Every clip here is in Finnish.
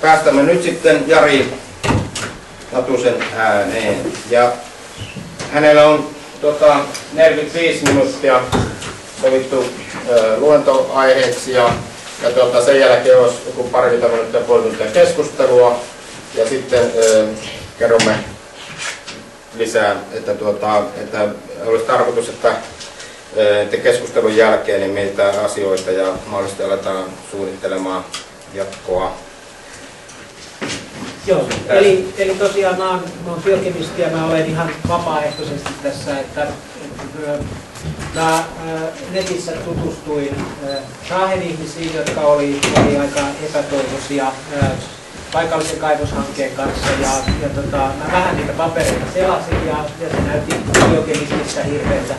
Päästämme nyt sitten Jari Latusen ääneen. Ja hänellä on tota, 45 minuuttia sovittu luentoaiheeksi ja, ja tota, sen jälkeen olisi joku parikymmentä minuuttia puoli tuntia keskustelua ja sitten ö, kerromme lisää, että, tuota, että olisi tarkoitus, että, että keskustelun jälkeen niin mietitään asioita ja mahdollisesti aletaan suunnittelemaan jatkoa. Joo, eli, eli tosiaan mä oon, mä oon ja mä olen ihan vapaaehtoisesti tässä, että mä netissä tutustuin Raahen ihmisiin, jotka oli, oli aika epätoivoisia paikallisen kaivoshankkeen kanssa. Ja, ja tota, mä vähän niitä papereita selasin ja, ja se näytti biokemismistä hirveältä.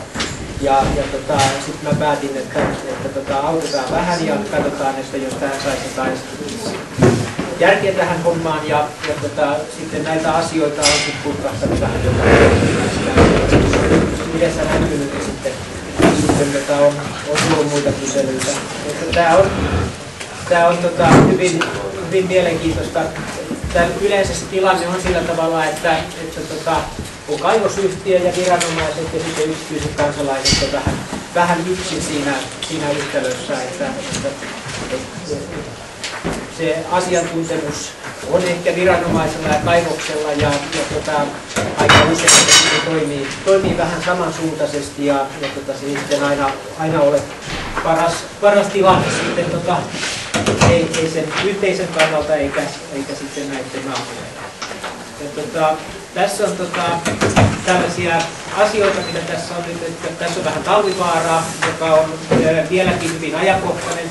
Ja, ja tota, sitten mä päätin, että, että tota, autetaan vähän ja katsotaan, että jos tähän saisi jotain järkeä tähän hommaan. Ja, ja tota, sitten näitä asioita on sitten putkahtanut vähän yhdessä näkynyt ja sitten, sitten tota, on, on tullut muita kyselyitä. Tämä on, tää on tota, hyvin, hyvin mielenkiintoista. Tää yleensä se tilanne on sillä tavalla, että, että tota, on kaivosyhtiö ja viranomaiset ja sitten yksityiset kansalaiset on vähän, vähän yksin siinä, siinä yhtälössä, että, että, että se asiantuntemus on ehkä viranomaisella ja kaivoksella ja, ja tota, aika usein se toimii, toimii vähän samansuuntaisesti ja, ja tota, se sitten aina, aina ole paras, paras tilanne sitten tota, ei, ei sen yhteisön kannalta eikä, eikä sitten näiden naapureiden. Ja tota, tässä on tota, tällaisia asioita, mitä tässä on nyt, että tässä on vähän talvivaaraa, joka on vieläkin hyvin ajankohtainen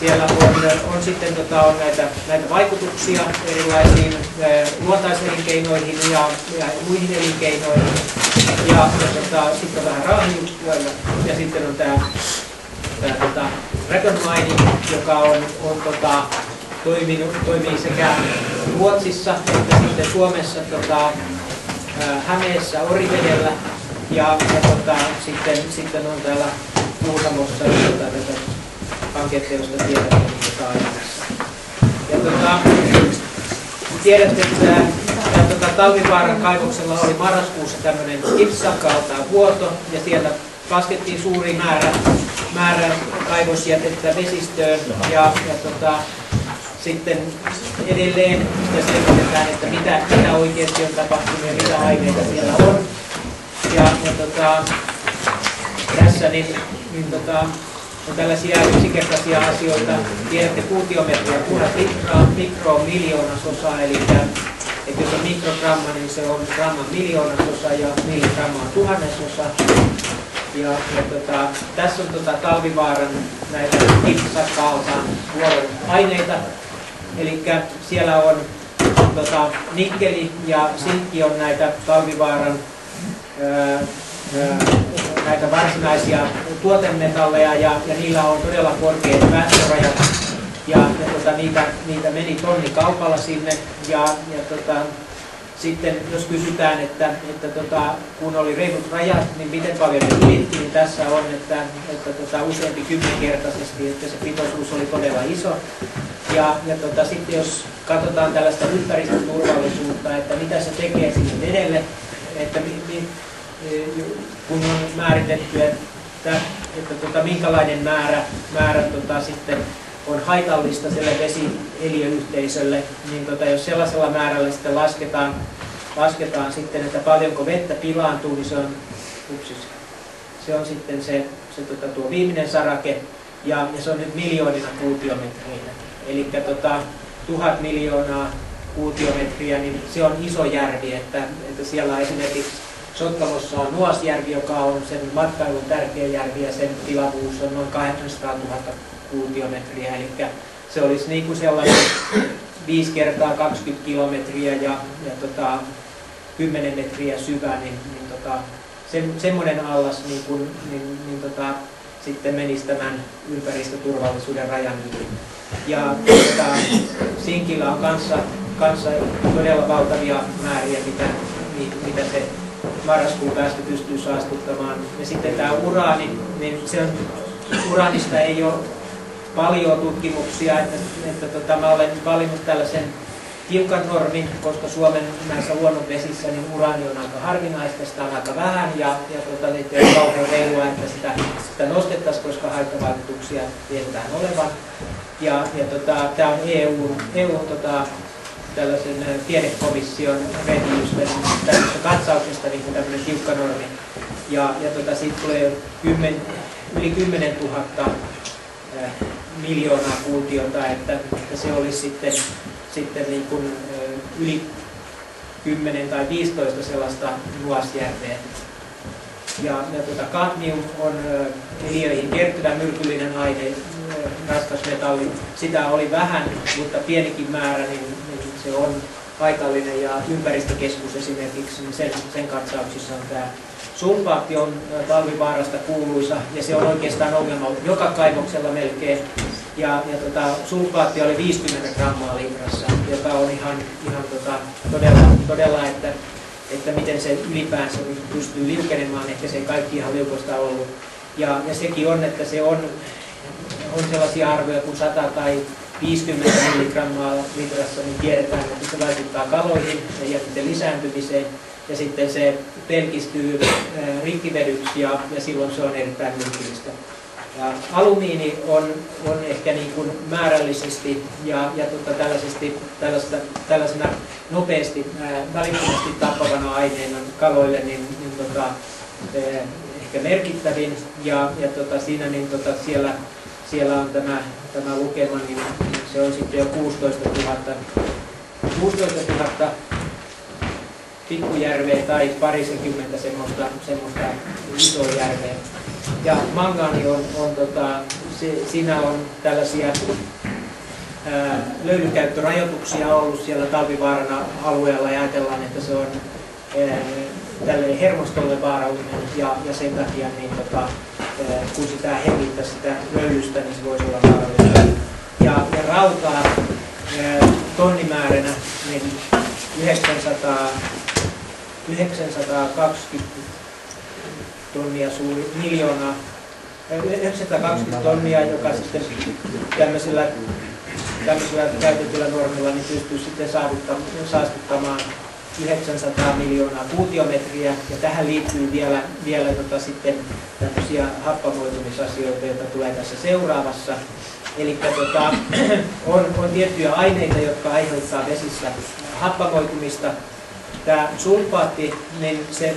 siellä on, on sitten tota, on näitä, näitä vaikutuksia erilaisiin luontaiselinkeinoihin ja, ja muihin elinkeinoihin. Ja, ja tota, sitten on vähän raahijuttuja ja, ja sitten on tämä tää, tota, Dragon Mining, joka on, on tota, toiminut, toimii sekä Ruotsissa että sitten Suomessa tota, Hämeessä Orivedellä ja, ja tota, sitten, sitten on täällä Kuusamossa tätä hanketta, josta tiedätte, mitä saa Ja tota, tiedätte, että tämä tota, Talvivaaran kaivoksella oli marraskuussa tämmöinen kipsakaltaan vuoto, ja siellä laskettiin suuri määrä, määrä kaivosjätettä vesistöön, ja, ja tota, sitten edelleen sitä selvitetään, että mitä, mitä oikeasti on tapahtunut ja mitä aineita siellä on. Ja, ja tota, tässä niin, niin tota, on tällaisia yksinkertaisia asioita. Tiedätte kuutiometriä, tuhat litraa, mikro on miljoonasosa, eli että jos on mikrogramma, niin se on gramman miljoonasosa ja milligramma on tuhannesosa. Ja, ja tota, tässä on tota, talvivaaran näitä kipsakaaltaan vuoron aineita. Eli siellä on tota, nikkeli ja sinkki on näitä talvivaaran näitä varsinaisia tuotemetalleja ja, ja niillä on todella korkeat päästörajat. Ja, ja tota, niitä, niitä meni tonni kaupalla sinne ja, ja tota, sitten jos kysytään, että, että tota, kun oli reilut rajat, niin miten paljon ne ylitti, niin tässä on, että, että tota, useampi kymmenkertaisesti, että se pitoisuus oli todella iso. Ja, ja tota, sitten jos katsotaan tällaista ympäristöturvallisuutta, että mitä se tekee sinne vedelle, että mi, mi, kun on määritetty, että, että tota, minkälainen määrä, määrä tota, sitten on haitallista sille vesieliöyhteisölle, niin tota, jos sellaisella määrällä sitten lasketaan, lasketaan sitten, että paljonko vettä pilaantuu, niin se on, upsis, se on sitten se, se tota, tuo viimeinen sarake, ja, ja se on nyt miljoonina kuutiometreinä. Eli tota, tuhat miljoonaa kuutiometriä, niin se on iso järvi, että, että siellä esimerkiksi Sotkamossa on Nuasjärvi, joka on sen matkailun tärkeä järvi ja sen tilavuus on noin 800 000 kuutiometriä. Eli se olisi niin kuin sellainen 5 kertaa 20 kilometriä ja, ja tota, 10 metriä syvä, niin, niin tota, se, semmoinen allas niin kun, niin, niin tota, sitten menisi tämän ympäristöturvallisuuden rajan yli. Ja tota, Sinkillä on kanssa, kanssa todella valtavia määriä, mitä, mitä se marraskuun päästä pystyy saastuttamaan. Ja sitten tämä uraani, niin se uraanista ei ole paljon tutkimuksia, että, että tota, mä olen valinnut tällaisen tiukan normin, koska Suomen näissä luonnonvesissä niin uraani on aika harvinaista, sitä on aika vähän ja, ja tota, ei ole kauhean reilua, että sitä, sitä nostettaisiin, koska haittavaikutuksia tiedetään olevan. Ja, ja tota, tämä on EU, EU tota, tällaisen tiedekomission reviews katsauksesta niin kuin tämmöinen tiukka normi. Ja, ja tota, siitä tulee kymmen, yli 10 000 äh, miljoonaa kuutiota, että, että se olisi sitten, sitten niin kuin, äh, yli 10 tai 15 sellaista nuasjärveä. Ja, ja tuota, kadmium on äh, eliöihin kertyvä myrkyllinen aine, raskas metalli. Sitä oli vähän, mutta pienikin määrä, niin se on paikallinen ja ympäristökeskus esimerkiksi, niin sen, sen katsauksissa on tämä sulfaatti on talvivaarasta kuuluisa ja se on oikeastaan ongelma joka kaivoksella melkein. Ja, ja tota, sulfaatti oli 50 grammaa litrassa, joka on ihan, ihan tota, todella, todella, että, että miten se ylipäänsä pystyy liukenemaan, ehkä se ei kaikki ihan liukoista ollut. Ja, ja sekin on, että se on, on sellaisia arvoja kuin 100 tai 50 milligrammaa litrassa, niin tiedetään, että se vaikuttaa kaloihin ja jätteiden lisääntymiseen. Ja sitten se pelkistyy rikkivedyksi ja, ja silloin se on erittäin myrkyllistä. Ja alumiini on, on ehkä niin kuin määrällisesti ja, ja tota tällaisesti, tällaisena nopeasti, välittömästi tappavana aineena kaloille niin, niin tota, ehkä merkittävin. Ja, ja tota, siinä niin tota, siellä siellä on tämä, tämä lukema, niin se on sitten jo 16 000, 16 000 pikkujärveä tai parisenkymmentä semmoista, semmoista isoa järveä. Ja mangaani on, on tota, se, siinä on tällaisia ää, löylykäyttörajoituksia ollut siellä talvivaarana alueella ja ajatellaan, että se on ää, tälle hermostolle vaarallinen ja, ja sen takia niin tota, kun sitä hengittää sitä löylystä, niin se voisi olla vaarallista. Ja, ja rautaa tonnimääränä niin 900, 920 tonnia suuri, miljoonaa, 920 tonnia, joka sitten tämmöisellä, tämmöisellä käytetyllä normilla niin pystyy sitten saastuttamaan 900 miljoonaa kuutiometriä ja tähän liittyy vielä, vielä tota sitten tämmöisiä happamoitumisasioita, joita tulee tässä seuraavassa. Eli tota, on, on tiettyjä aineita, jotka aiheuttaa vesissä happamoitumista. Tämä sulfaatti, niin se,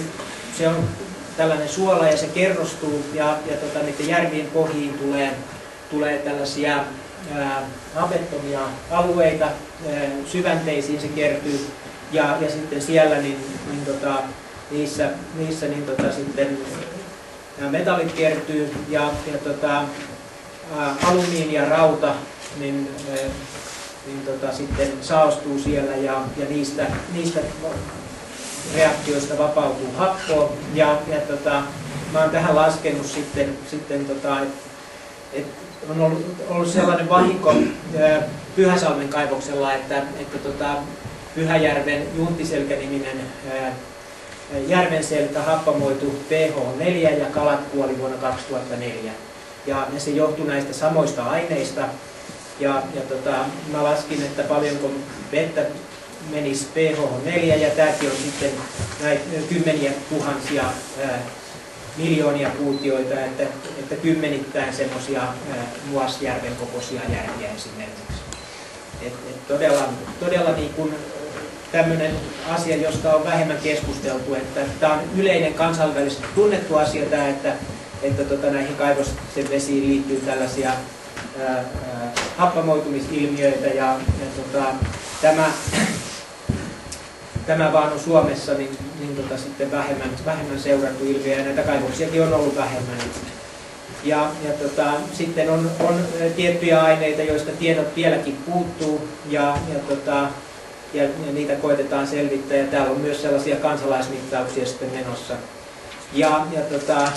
se on tällainen suola ja se kerrostuu ja, ja tota, niiden järvien pohjiin tulee, tulee tällaisia hapettomia alueita, ää, syvänteisiin se kertyy ja, ja sitten siellä niin, niin tota, niissä, niissä niin tota, sitten nämä metallit kertyy ja, ja tota, alumiini ja rauta niin, niin tota, sitten saostuu siellä ja, ja niistä, niistä reaktioista vapautuu happoa. Ja, ja tota, mä oon tähän laskenut sitten, sitten tota, että et on ollut, ollut sellainen vahinko Pyhäsalmen kaivoksella, että, että tota, Pyhäjärven Juntiselkä-niminen järvenselkä happamoitu pH4 ja kalat kuoli vuonna 2004. Ja, ja se johtui näistä samoista aineista. Ja, ja tota, mä laskin, että paljonko vettä menisi pH4 ja tämäkin on sitten näitä kymmeniä tuhansia ää, miljoonia kuutioita, että, että kymmenittäin semmoisia Muasjärven kokoisia järviä esimerkiksi. Et, et todella, todella niin kuin tämmöinen asia, josta on vähemmän keskusteltu, että tämä on yleinen kansainvälisesti tunnettu asia tämä, että, että tota, näihin kaivosten vesiin liittyy tällaisia ää, ää, happamoitumisilmiöitä ja, ja tota, tämä, tämä vaan on Suomessa niin, niin tota, sitten vähemmän, vähemmän seurattu ilmiö ja näitä kaivoksiakin on ollut vähemmän. Ja, ja tota, sitten on, on tiettyjä aineita, joista tiedot vieläkin puuttuu ja, ja tota, ja, ja niitä koitetaan selvittää. Ja täällä on myös sellaisia kansalaismittauksia sitten menossa. Ja, ja tota,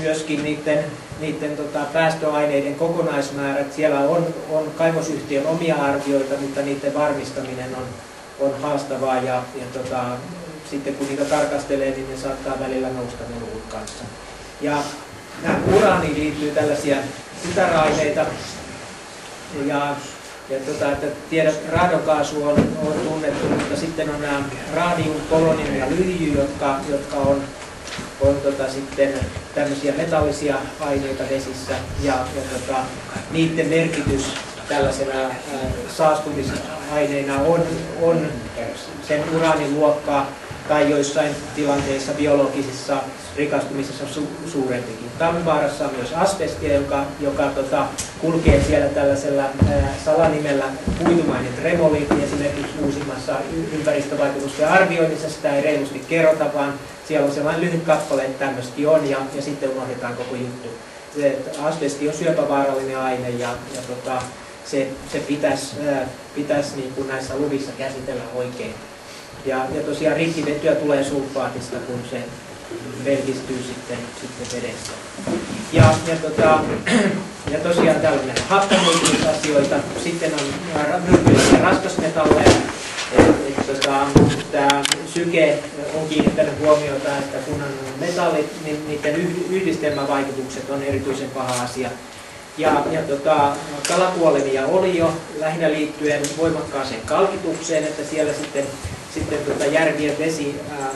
myöskin niiden, niiden tota, päästöaineiden kokonaismäärät, siellä on, on kaivosyhtiön omia arvioita, mutta niiden varmistaminen on, on haastavaa. Ja, ja tota, sitten kun niitä tarkastelee, niin ne saattaa välillä nousta ne luvut kanssa. Ja nämä uraaniin liittyy tällaisia tytäraineita. Ja ja tota, että tiedät, raadokaasu on, on tunnettu, mutta sitten on nämä radium, polonium ja lyijy, jotka, jotka on, on tota, sitten tämmöisiä metallisia aineita vesissä. Ja, ja tota, niiden merkitys tällaisena ää, saastumisaineina on, on sen uraanin luokkaa tai joissain tilanteissa biologisissa rikastumisessa su- suurempikin. Tammivaarassa on myös asbestia, joka, joka tota, kulkee siellä tällaisella ää, salanimellä kuitumainen tremoliitti esimerkiksi uusimmassa ympäristövaikutusten arvioinnissa. Sitä ei reilusti kerrota, vaan siellä on sellainen lyhyt kappale, että tämmöistäkin on ja, ja sitten unohdetaan koko juttu. Se, asbesti on syöpävaarallinen aine ja, ja tota, se, se pitäisi, ää, pitäisi niin kuin näissä luvissa käsitellä oikein. Ja, ja tosiaan rikkivetyä tulee sulfaatista, kun se pelkistyy sitten, sitten vedessä. Ja, ja, tota, ja tosiaan tällainen happamoitumisasioita. Sitten on myrkyllisiä raskasmetalleja. Et, tota, Tämä syke on kiinnittänyt huomiota, että kun on metallit, niin niiden yhdistelmävaikutukset on erityisen paha asia. Ja, ja tota, kalakuolemia oli jo lähinnä liittyen voimakkaaseen kalkitukseen, että siellä sitten sitten tuota järvien vesi ää,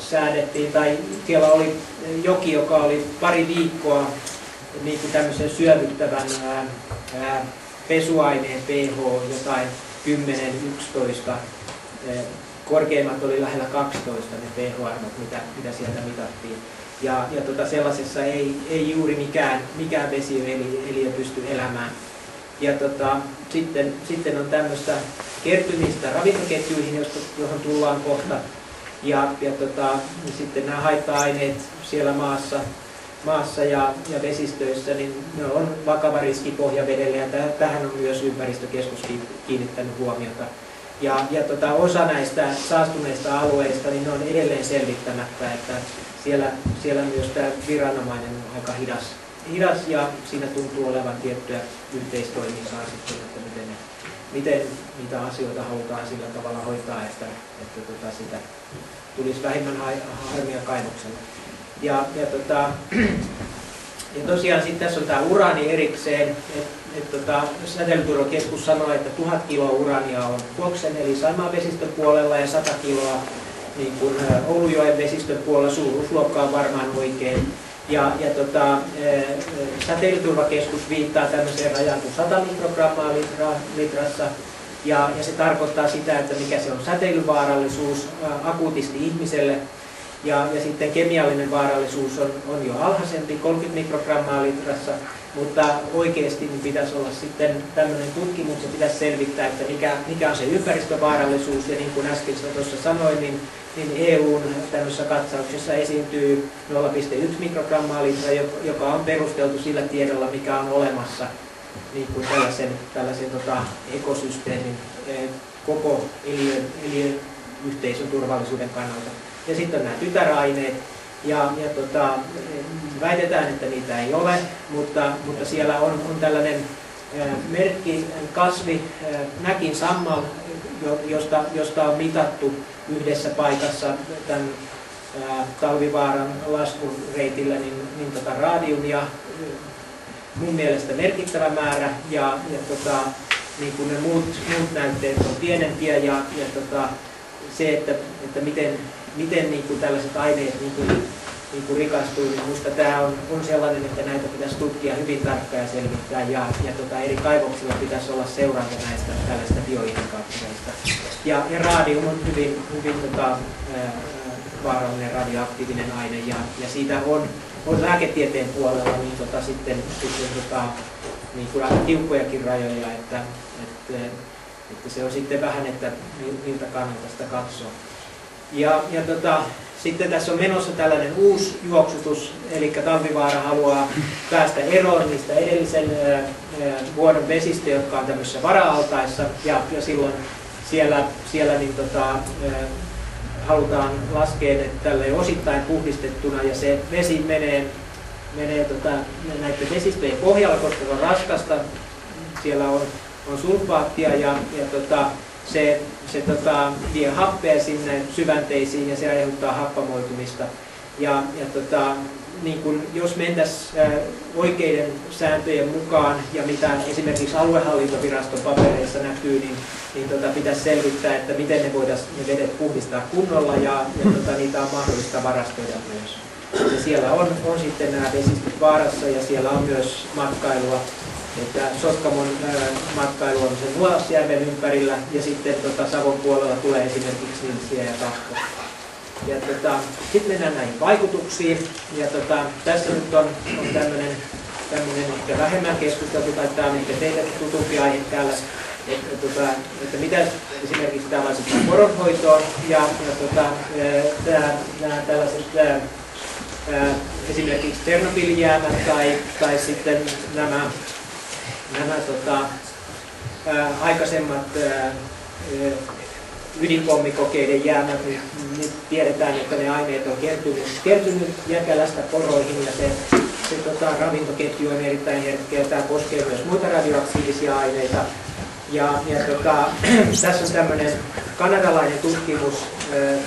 säädettiin, tai siellä oli joki, joka oli pari viikkoa niin kuin tämmöisen syövyttävän ää, ää, pesuaineen pH jotain 10-11, korkeimmat oli lähellä 12 ne pH-arvot, mitä, mitä sieltä mitattiin. Ja, ja tota sellaisessa ei, ei juuri mikään, mikään vesieliö pysty elämään. Ja tota, sitten, sitten on tämmöistä kertymistä ravintoketjuihin, johon tullaan kohta. Ja, ja tota, sitten nämä haitta-aineet siellä maassa, maassa ja, ja vesistöissä, niin ne on vakava riski pohjavedelle ja tähän on myös ympäristökeskus kiinnittänyt huomiota. Ja, ja tota, osa näistä saastuneista alueista niin ne on edelleen selvittämättä, että siellä, siellä myös tämä viranomainen on aika hidas, hidas ja siinä tuntuu olevan tiettyä yhteistoimintaa sitten, että miten, ne, miten niitä asioita halutaan sillä tavalla hoitaa, että, että tota sitä tulisi vähemmän harmia kaivoksella. Ja, ja, tota, ja tosiaan sitten tässä on tämä uraani erikseen, että et, tota, säteilyturvakeskus sanoo, että tuhat kiloa urania on Kuoksen eli Saimaan vesistön puolella ja 100 kiloa niin kuin Oulujoen vesistön puolella suuruusluokka on varmaan oikein. Ja, ja tota, säteilyturvakeskus viittaa tämmöiseen rajaan kuin 100 mikrogrammaa litra, litrassa. Ja, ja se tarkoittaa sitä, että mikä se on säteilyvaarallisuus ää, akuutisti ihmiselle. Ja, ja sitten kemiallinen vaarallisuus on, on jo alhaisempi, 30 mikrogrammaa litrassa, mutta oikeasti niin pitäisi olla sitten tämmöinen tutkimus ja pitäisi selvittää, että mikä, mikä on se ympäristövaarallisuus. Ja niin kuin äsken tuossa sanoin, niin niin EUn tämmöisessä katsauksessa esiintyy 0,1 mikrogrammaa litra, joka on perusteltu sillä tiedolla, mikä on olemassa niin kuin tällaisen, tällaisen tota, ekosysteemin eh, koko eliön, eliön yhteisön turvallisuuden kannalta. Ja sitten nämä tytäraineet, ja, ja tota, väitetään, että niitä ei ole, mutta, mutta siellä on, on tällainen eh, merkki, kasvi, eh, näkin sammal, josta, josta on mitattu yhdessä paikassa tämän ää, talvivaaran laskun reitillä niin, niin tota radiumia mun mielestä merkittävä määrä ja, ja tota, niin kuin ne muut, muut näytteet on pienempiä ja, ja tota, se, että, että miten, miten niin kuin tällaiset aineet niin kuin, niin kuin rikastuu, niin minusta tämä on, on sellainen, että näitä pitäisi tutkia hyvin tarkkaan ja selvittää ja, ja tota, eri kaivoksilla pitäisi olla seuranta näistä tällaista bioindikaattoreista. Ja, ja radium on hyvin, hyvin tota, vaarallinen radioaktiivinen aine ja, ja siitä on, on lääketieteen puolella niin tota, sitten, sitten tota, niin kuin aika tiukkojakin rajoja, että, että, että se on sitten vähän, että miltä kannalta sitä katsoo. Ja, ja tota, sitten tässä on menossa tällainen uusi juoksutus, eli Talvivaara haluaa päästä eroon niistä edellisen vuoden vesistä, jotka on tämmöisissä vara-altaissa, ja, ja silloin siellä, siellä niin tota, halutaan laskea ne tälle osittain puhdistettuna ja se vesi menee, menee tota, näiden vesistöjen pohjalla, koska se on raskasta. Siellä on, on sulfaattia ja, ja tota, se, se tota, vie happea sinne syvänteisiin ja se aiheuttaa happamoitumista. Ja, ja tota, niin kun, jos mentäisiin oikeiden sääntöjen mukaan ja mitä esimerkiksi aluehallintoviraston papereissa näkyy, niin, niin tota, pitäisi selvittää, että miten ne voitaisiin ne vedet puhdistaa kunnolla ja, ja tota, niitä on mahdollista varastoida myös. Ja siellä on, on sitten nämä vesistöt vaarassa ja siellä on myös matkailua. Että Sotkamon matkailu on sen Nuolasjärven ympärillä ja sitten tota, Savon puolella tulee esimerkiksi Nilsiä ja Tahko. Ja tota, sitten mennään näihin vaikutuksiin. Ja tota, tässä nyt on, on tämmöinen tämmöinen ehkä vähemmän keskusteltu, tai tämä on ehkä teille tutumpi aihe täällä, että, tota, että mitä esimerkiksi tällaiset poronhoitoon ja, ja tota, tämä, nämä tällaiset ää, esimerkiksi Ternopyljäämät tai, tai sitten nämä, nämä tota, ää, aikaisemmat ää, ydinpommikokeiden jäämät, niin, niin tiedetään, että ne aineet on kertynyt, kertynyt jäkälästä poroihin ja se, se tota, ravintoketju on erittäin herkkä. Tämä koskee myös muita radioaktiivisia aineita. Ja, ja tota, tässä on tämmöinen kanadalainen tutkimus ää,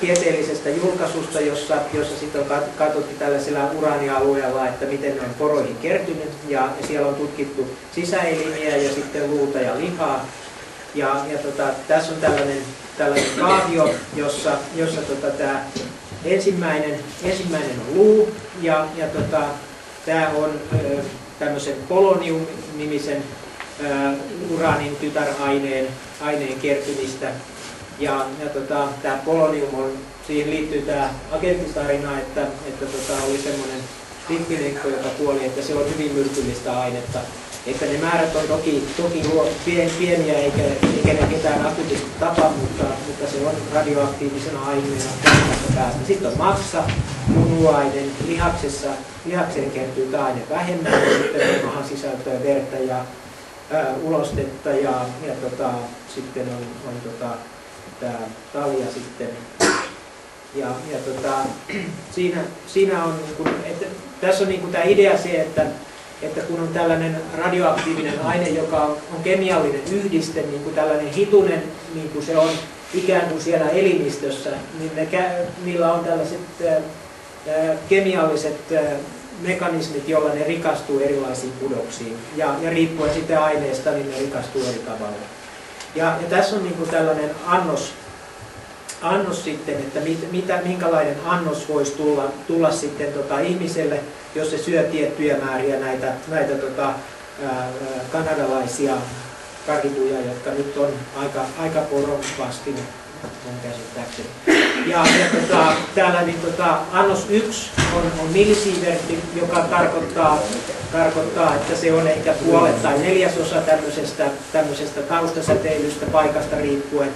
tieteellisestä julkaisusta, jossa, jossa sitten on katsottu tällaisella uraanialueella, että miten ne on poroihin kertynyt. Ja, siellä on tutkittu sisäelimiä ja sitten luuta ja lihaa. Ja, ja tota, tässä on tällainen, tällainen kaavio, jossa, jossa tota, tämä ensimmäinen, ensimmäinen on luu ja, ja tota, tämä on ö, tämmöisen polonium-nimisen uraanin tytäraineen aineen kertymistä. Ja, ja tota, tämä polonium on, siihen liittyy tämä agenttistarina, että, että tota, oli semmoinen rippilenkko, joka kuoli, että se on hyvin myrkyllistä ainetta että ne määrät on toki, toki pien, pieniä eikä, eikä ne ketään akuutisti tapa, mutta, mutta se on radioaktiivisena aineena päästä. Sitten on maksa, munuainen, lihaksessa, lihakseen kertyy tämä aine vähemmän, ja sitten mahan sisältöä verta ja ää, ulostetta ja, ja tota, sitten on, on tota, tämä talia sitten. Ja, ja tota, siinä, siinä on, niin kun, että, tässä on niin tämä idea se, että että kun on tällainen radioaktiivinen aine, joka on kemiallinen yhdiste, niin kuin tällainen hitunen, niin kuin se on ikään kuin siellä elimistössä, niin ne, niillä on tällaiset ää, kemialliset ää, mekanismit, joilla ne rikastuu erilaisiin kudoksiin. Ja, ja riippuen sitten aineesta, niin ne rikastuu eri tavalla. Ja, ja tässä on niin kuin tällainen annos, annos sitten, että mit, mitä, minkälainen annos voisi tulla, tulla sitten tota ihmiselle, jos se syö tiettyjä määriä näitä, näitä tota, ää, kanadalaisia karhituja, jotka nyt on aika, aika poronvastine mun käsittääkseni. Ja, ja tota, täällä niin tota, annos 1 on, on millisievertti, joka tarkoittaa, tarkoittaa, että se on ehkä puolet tai neljäsosa tämmöisestä, tämmöisestä taustasäteilystä paikasta riippuen.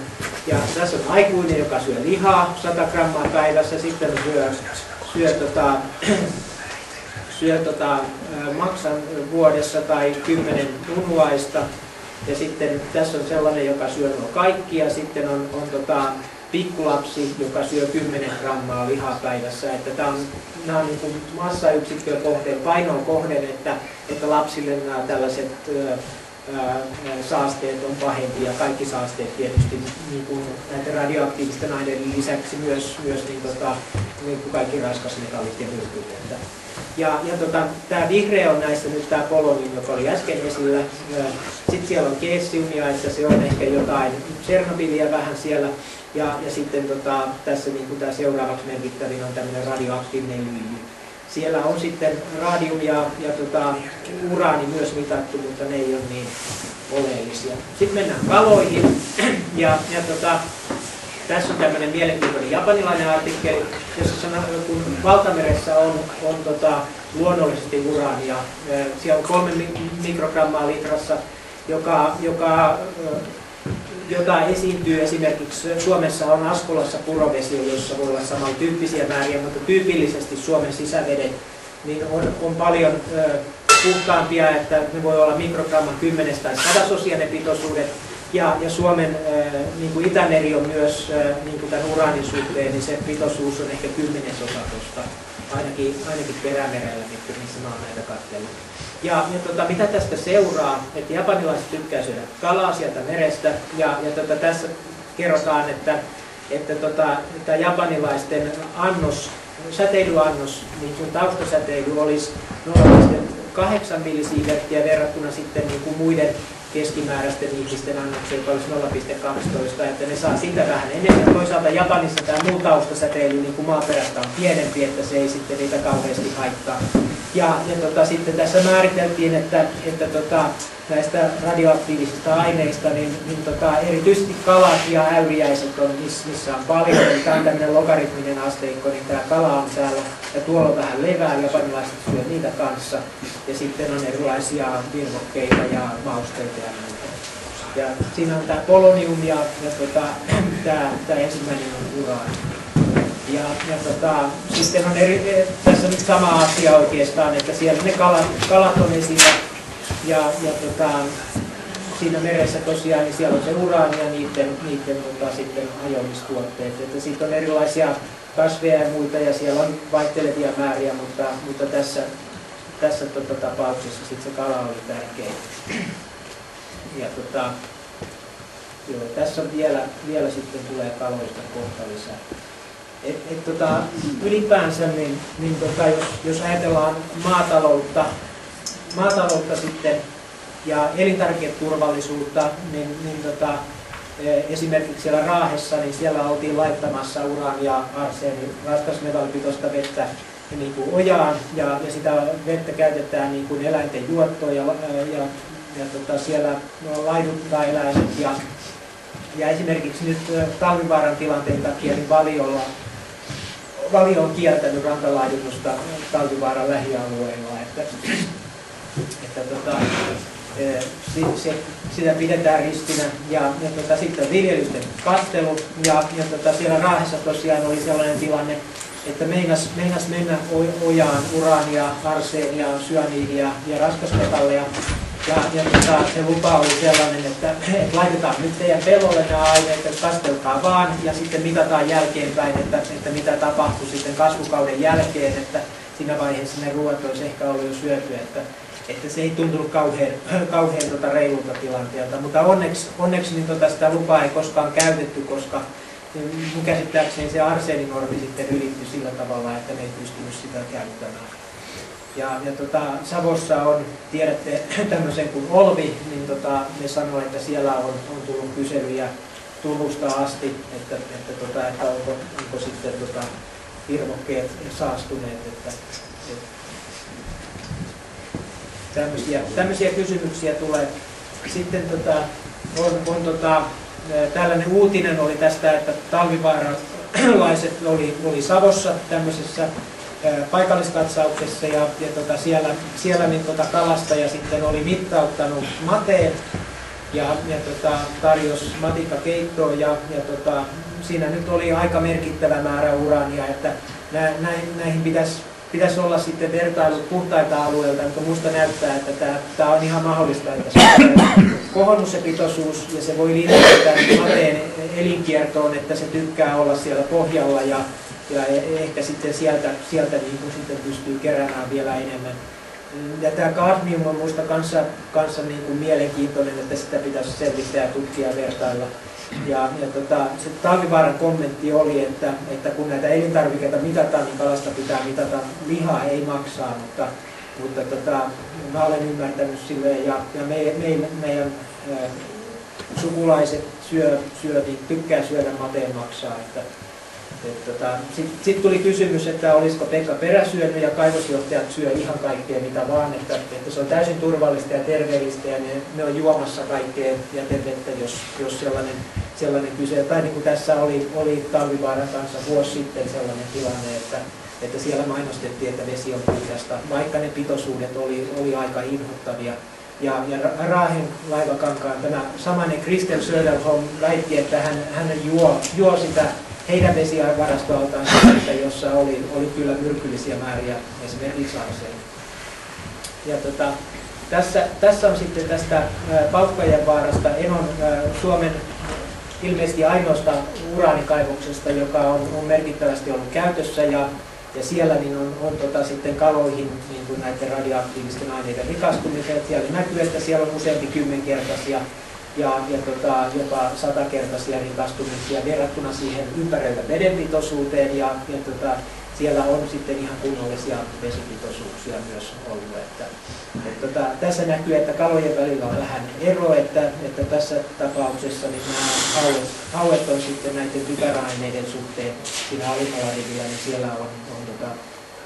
Ja tässä on aikuinen, joka syö lihaa 100 grammaa päivässä, sitten syö, syö tota, syö tota, maksan vuodessa tai kymmenen munuaista. Ja sitten tässä on sellainen, joka syö nuo kaikki ja sitten on, on tota, pikkulapsi, joka syö 10 grammaa lihaa päivässä. Että tämä on, nämä on niin kuin massayksikköä kohden, painoa kohden, että, että lapsille nämä tällaiset saasteet on pahempia. Kaikki saasteet tietysti niin kuin näiden radioaktiivisten aineiden lisäksi myös, myös niin tota, niin kuin kaikki raskasmetallit ja myrkyt. Ja, ja tota, tämä vihreä on näissä nyt tämä polonium, joka oli äsken esillä. Sitten siellä on keessiumia, että se on ehkä jotain Tsernobylia vähän siellä. Ja, ja sitten tota, tässä niin kuin tämä seuraavaksi merkittävin on tämmöinen radioaktiivinen lyijy. Siellä on sitten radium ja, ja tota, uraani myös mitattu, mutta ne ei ole niin oleellisia. Sitten mennään kaloihin. Ja, ja tota, tässä on tämmöinen mielenkiintoinen japanilainen artikkeli, jossa sanoo, kun valtameressä on, on tota, luonnollisesti uraania. Siellä on kolme mikrogrammaa litrassa, joka, joka jota esiintyy esimerkiksi Suomessa on Askolassa purovesi, jossa voi olla samantyyppisiä määriä, mutta tyypillisesti Suomen sisävedet niin on, on paljon puhtaampia, että ne voi olla mikrogramman 10 tai 100 ne pitoisuudet. Ja, ja Suomen niin kuin Itämeri on myös niin kuin tämän uraanin suhteen, niin se pitoisuus on ehkä kymmenesosa tuosta, ainakin, ainakin perämerellä, missä mä oon näitä katsellut. Ja, ja tota, mitä tästä seuraa, että japanilaiset tykkää syödä kalaa sieltä merestä, ja, ja tota, tässä kerrotaan, että, että tota, että japanilaisten annos, säteilyannos, niin kuin taustasäteily olisi 0,8 millisieverttiä verrattuna sitten niin kuin muiden keskimääräisten ihmisten annoksia, joka olisi 0,12, että ne saa sitä vähän enemmän. Toisaalta Japanissa tämä muu taustasäteily niin maaperästä on pienempi, että se ei sitten niitä kauheasti haittaa. Ja, ja tota, sitten tässä määriteltiin, että, että tota, näistä radioaktiivisista aineista, niin, niin tota, erityisesti kalat ja äyriäiset on, missä on paljon. Eli tämä on tämmöinen logaritminen asteikko, niin tämä kala on täällä ja tuolla on vähän levää, japanilaiset syö niitä kanssa. Ja sitten on erilaisia virvokkeita ja mausteita ja muuta. Ja siinä on tämä polonium ja, ja tota, tämä, tämä ensimmäinen on uraani. Ja, ja tota, sitten on eri, e, tässä nyt sama asia oikeastaan, että siellä ne kalat, kalat on esillä ja, ja tota, siinä meressä tosiaan, niin siellä on se uraani ja niiden, niiden tota, sitten hajoamistuotteet. Että sitten on erilaisia kasveja ja muita ja siellä on vaihtelevia määriä, mutta, mutta tässä, tässä tota, tapauksessa sitten se kala oli tärkein. Ja tota, joo, tässä on vielä, vielä sitten tulee kaloista kohta lisää. Et, et tota, ylipäänsä, niin, niin tota, jos, jos ajatellaan maataloutta, maataloutta sitten ja elintarviketurvallisuutta, niin, niin tota, e, esimerkiksi siellä Raahessa, niin siellä oltiin laittamassa uraan ja arseeni raskasmetallipitoista vettä niin kuin ojaan ja, ja sitä vettä käytetään niin kuin eläinten juottoon ja, ja, ja tota, siellä no, laiduttaa eläimet ja, ja esimerkiksi nyt talvivaaran tilanteen takia niin valiolla valio on kieltänyt rantalaidutusta talvivaaran lähialueilla, että, että tota, e, se, sitä pidetään ristinä. Ja, ja tota, sitten viljelysten kattelu. Ja, ja tota, siellä Raahessa tosiaan oli sellainen tilanne, että meinas, meinas mennä ojaan uraania, arseenia, syaniidia ja raskasmetalleja ja, ja tota, se lupa oli sellainen, että, että laitetaan nyt teidän pellolle nämä aineet, että kastelkaa vaan ja sitten mitataan jälkeenpäin, että, että mitä tapahtui sitten kasvukauden jälkeen, että siinä vaiheessa ne ruoat olisi ehkä ollut jo syöty, että, että se ei tuntunut kauhean, kauhean tota reilulta tilanteelta, mutta onneksi, onneksi niin tota sitä lupaa ei koskaan käytetty, koska mun käsittääkseni se arseeninormi sitten ylittyi sillä tavalla, että ne ei pystynyt sitä käyttämään. Ja, ja tota, Savossa on, tiedätte tämmöisen kuin Olvi, niin tota, ne sanoo, että siellä on, on tullut kyselyjä Turusta asti, että, että, tota, että onko, onko sitten tota, hirvokkeet saastuneet. Että, että tämmöisiä, tämmöisiä kysymyksiä tulee. Sitten tota, on, on tota, tällainen uutinen oli tästä, että talvivaaralaiset oli, oli Savossa tämmöisessä paikalliskatsauksessa ja, ja tota, siellä, siellä niin tota kalastaja sitten oli mittauttanut mateen ja, ja tota, tarjosi matikkakeittoa ja, ja tota, siinä nyt oli aika merkittävä määrä urania, että nä, näihin, näihin pitäisi pitäisi olla sitten vertailut puhtaita alueilta, mutta minusta näyttää, että tämä, tämä on ihan mahdollista, että se on kohonnut se pitoisuus ja se voi liittyä mateen elinkiertoon, että se tykkää olla siellä pohjalla ja, ja e- ehkä sitten sieltä, sieltä niin kuin sitten pystyy keräämään vielä enemmän. Ja tämä kadmium on minusta kanssa, kanssa niin kuin mielenkiintoinen, että sitä pitäisi selvittää ja tutkia ja vertailla. Ja, ja tota, se Talvivaaran kommentti oli, että, että kun näitä elintarvikkeita mitataan, niin kalasta pitää mitata lihaa, ei maksaa, mutta, mutta tota, mä olen ymmärtänyt silleen, ja, ja me, me, meidän sukulaiset syö, syö, niin tykkää syödä mateen maksaa, että, Tota, Sitten sit tuli kysymys, että olisiko Pekka peräsyönyt ja kaivosjohtajat syö ihan kaikkea mitä vaan, että, että se on täysin turvallista ja terveellistä ja ne, ne on juomassa kaikkea jätevettä, jos, jos sellainen, sellainen kyse. Tai niin kuin tässä oli, oli Talvivaaran kanssa vuosi sitten sellainen tilanne, että, että siellä mainostettiin, että vesi on puhdasta, vaikka ne pitoisuudet oli, oli aika inhottavia. Ja, ja Raahen laivakankaan tämä samainen Kristel Söderholm väitti, että hän, hän juo, juo sitä heidän vesivarastoaltaan, jossa oli, oli kyllä myrkyllisiä määriä, esimerkiksi arseeni. Ja tota, tässä, tässä on sitten tästä Paukkajan vaarasta Enon Suomen ilmeisesti ainoasta uraanikaivoksesta, joka on, on merkittävästi ollut käytössä ja, ja siellä niin on, on tota, sitten kaloihin niin kuin näiden radioaktiivisten aineiden rikastumisen. Siellä näkyy, että siellä on useampi kymmenkertaisia ja, ja tota, jopa satakertaisia rikastumisia verrattuna siihen ympäröivän vedenpitoisuuteen ja, ja tota, siellä on sitten ihan kunnollisia vesipitoisuuksia myös ollut. Että, et tota, tässä näkyy, että kalojen välillä on vähän ero, että, että tässä tapauksessa niin nämä hauet, hauet on sitten näiden typeraineiden suhteen siinä alimmalla rivillä, niin siellä on, on tota,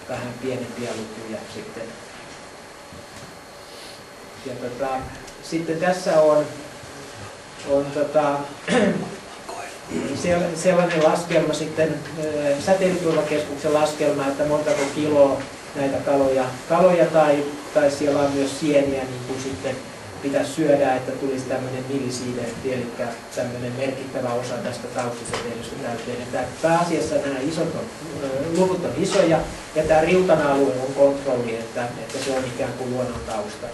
vähän pienempiä lukuja sitten. Ja tota, sitten tässä on, on tota, sellainen laskelma sitten, säteilyturvakeskuksen laskelma, että montako kiloa näitä kaloja, kaloja tai, tai siellä on myös sieniä niin kuin sitten pitäisi syödä, että tulisi tämmöinen millisiidentti, eli tämmöinen merkittävä osa tästä taustiseteilystä täyteen. Että pääasiassa nämä isot on, luvut on isoja ja tämä riutana alue on kontrolli, että, että se on ikään kuin luonnon tausta.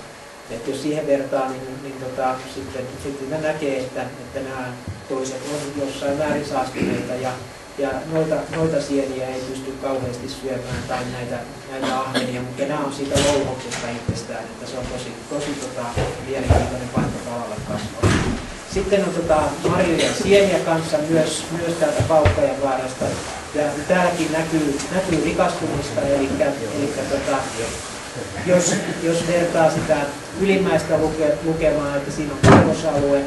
Et jos siihen vertaa, niin, niin tota, sitten, sitten näkee, että, että nämä toiset on jossain määrin saastuneita ja, ja noita, noita sieniä ei pysty kauheasti syömään tai näitä, näitä ahvenia, mutta nämä on siitä louhoksesta itsestään, että se on tosi, tosi tota, mielenkiintoinen paikka kalalle kasvaa. Sitten on tota, marjoja sieniä kanssa myös, myös täältä Paukkajan vaarasta. Ja täälläkin näkyy, näkyy rikastumista, eli, eli tota, jos, jos vertaa sitä ylimmäistä luke, lukemaa, että siinä on kaivosalue,